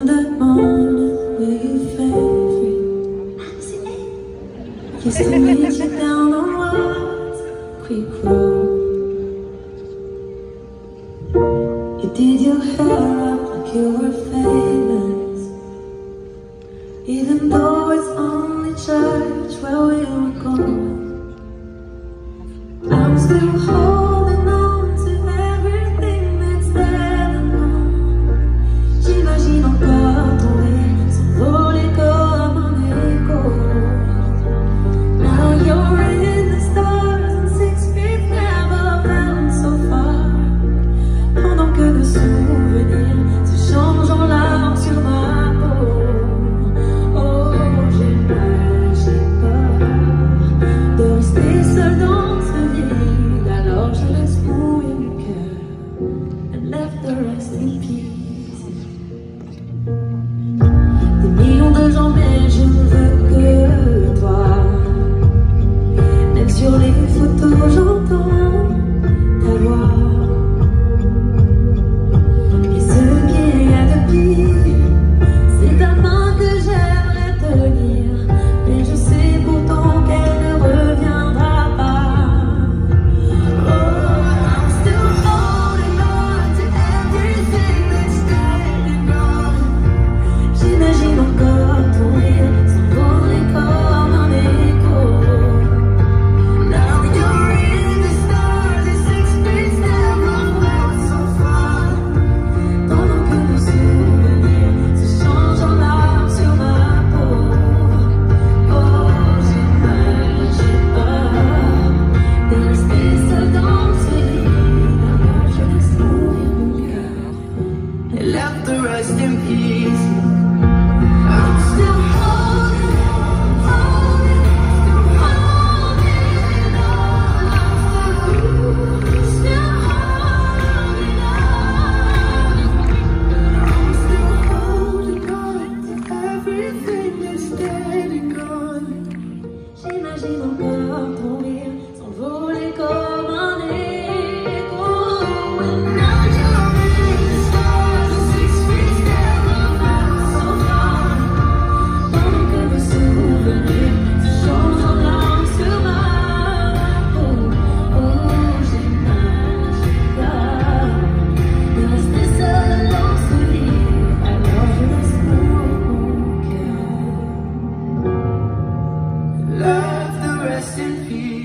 That morning, where you favorite? Kissed the midget down on Watts we Road. You did your hair up like you were famous, even though it's only church where we were going. I'm still home. day. Love the rest in peace.